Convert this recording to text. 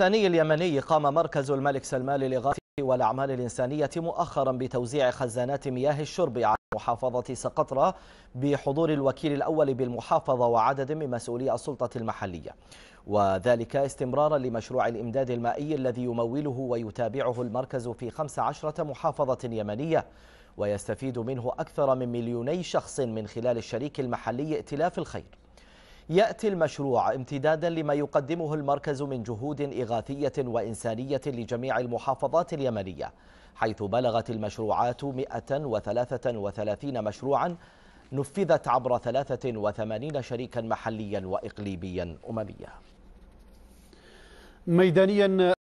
الإنساني اليمني قام مركز الملك سلمان للإغاثة والأعمال الإنسانية مؤخرا بتوزيع خزانات مياه الشرب على محافظة سقطرى بحضور الوكيل الأول بالمحافظة وعدد من مسؤولي السلطة المحلية. وذلك استمرارا لمشروع الإمداد المائي الذي يموله ويتابعه المركز في 15 محافظة يمنية. ويستفيد منه أكثر من مليوني شخص من خلال الشريك المحلي ائتلاف الخير. يأتي المشروع امتدادا لما يقدمه المركز من جهود إغاثية وإنسانية لجميع المحافظات اليمنية حيث بلغت المشروعات 133 مشروعا نفذت عبر 83 شريكا محليا وإقليميا أمميا ميدانيا